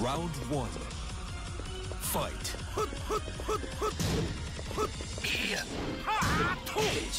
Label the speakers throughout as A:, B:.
A: Round one. Fight. Great.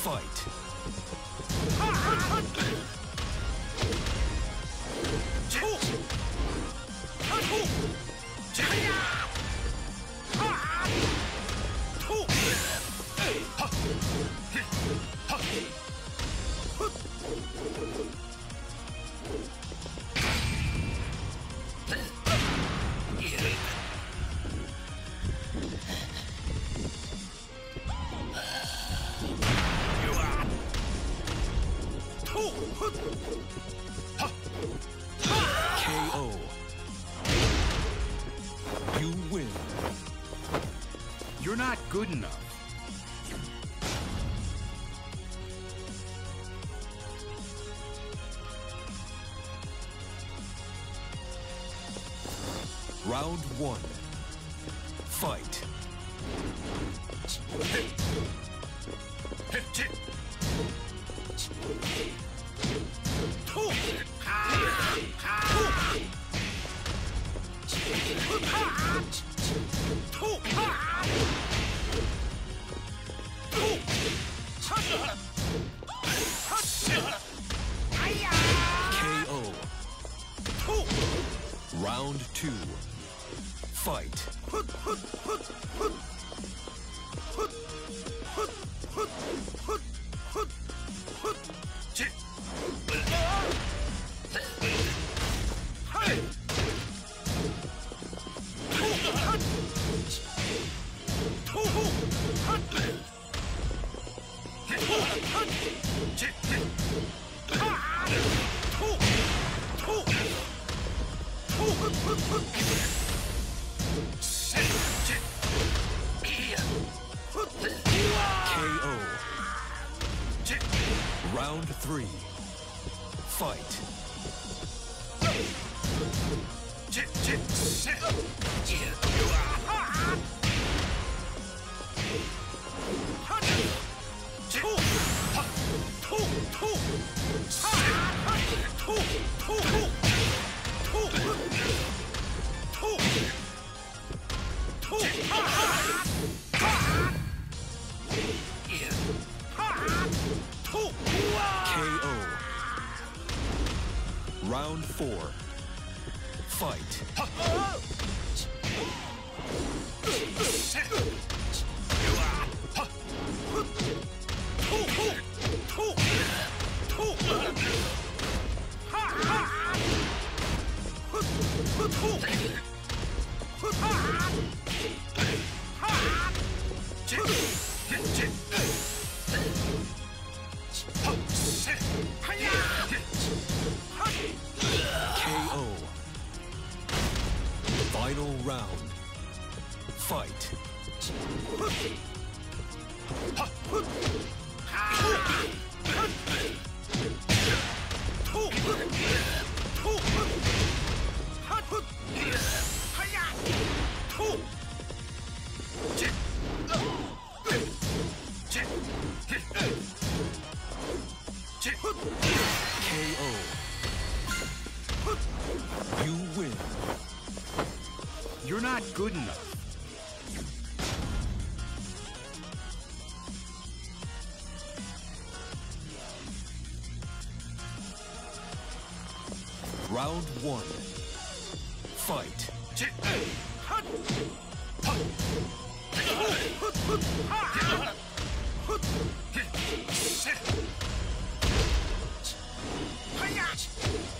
A: Fight. KO. You win.
B: You're not good enough.
A: Round one. Fight. Round two. Fight. Three. Fight. KO. Four. Fight. Final round. Fight.
B: You're not good enough.
A: Round one. Fight. KO.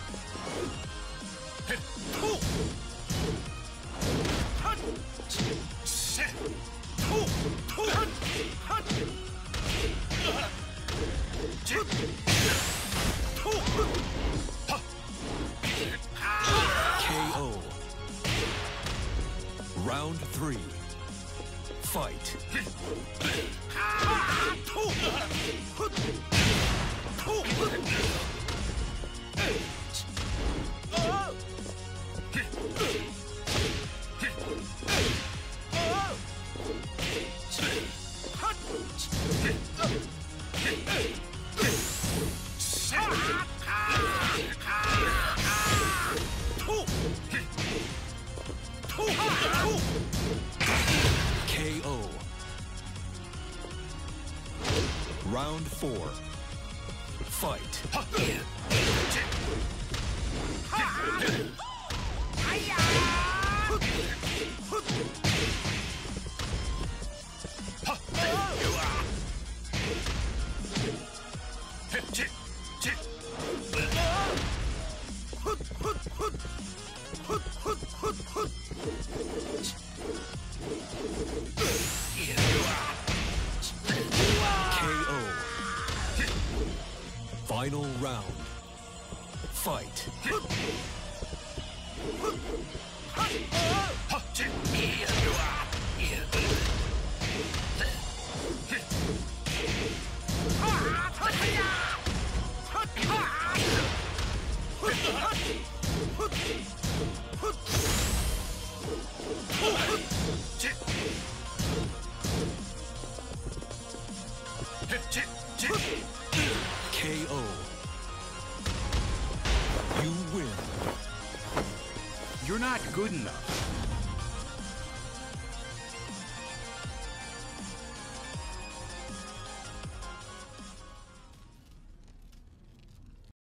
A: Round three. Fight. Round four. Fight. Final round. Fight. KO. You win.
B: You're not good enough.